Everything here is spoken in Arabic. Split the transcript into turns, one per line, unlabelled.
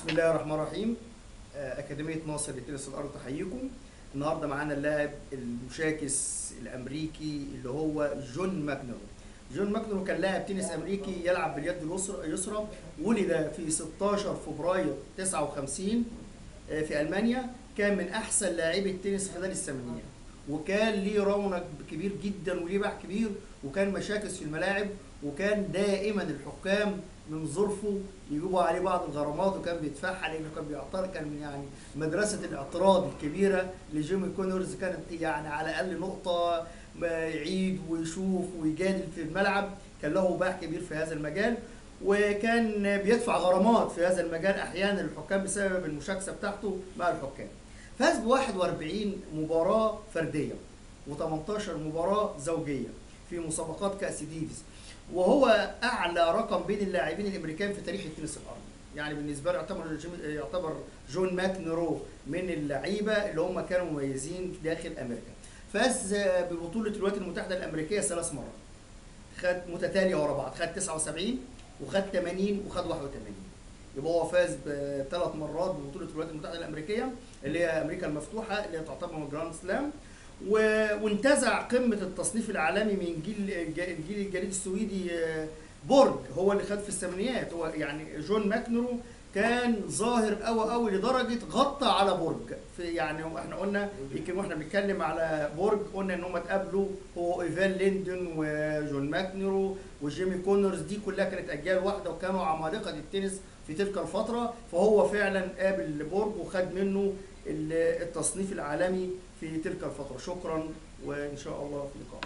بسم الله الرحمن الرحيم. آه، أكاديمية ناصر لتنس الأرض تحييكم. النهارده معانا اللاعب المشاكس الأمريكي اللي هو جون ماكنرو. جون ماكنرو كان لاعب تنس أمريكي يلعب باليد اليسرى ولد في 16 فبراير 59 آه، في ألمانيا. كان من أحسن لاعبي التنس خلال الثمانينات وكان ليه رونق كبير جدا وليه باع كبير وكان مشاكس في الملاعب وكان دائما الحكام من ظرفه يجيبوا عليه بعض الغرامات وكان بيدفعها لأنه كان بيعترض كان يعني مدرسة الاعتراض الكبيرة لجيمي كونرز كانت يعني على الاقل نقطة يعيد ويشوف ويجادل في الملعب. كان له باع كبير في هذا المجال وكان بيدفع غرامات في هذا المجال أحيانا للحكام بسبب المشاكسة بتاعته مع الحكام. فاز ب 41 مباراة فردية و18 مباراة زوجية في مسابقات كأس ديفيس وهو أعلى رقم بين اللاعبين الأمريكان في تاريخ التنس الأرضي. يعني بالنسبة له يعتبر يعتبر جون ماكنرو من اللعيبة اللي هم كانوا مميزين داخل أمريكا. فاز ببطولة الولايات المتحدة الأمريكية ثلاث مرات. خد متتالية ورا بعض خد 79 وخد 80 وخد 81 يبقى هو فاز بثلاث مرات ببطولة الولايات المتحدة الأمريكية اللي هي أمريكا المفتوحة اللي هي تعتبر من grand slam. وانتزع قمة التصنيف العالمي من جيل الج- الجيل الجديد السويدي آه، بورج هو اللي خد في الثمانينات. هو يعني جون ماكنرو كان ظاهر قوي قوي لدرجة غطى على برج. في يعني إحنا قلنا يمكن وإحنا بنتكلم على برج قلنا إن هم اتقابلوا هو إيفان ليندل وجون ماكنرو وجيمي كونرز دي كلها كانت أجيال واحدة وكانوا عمالقه التنس في تلك الفترة. فهو فعلا قابل بورج وخد منه ال- التصنيف العالمي في تلك الفترة. شكرا وإن شاء الله في لقاء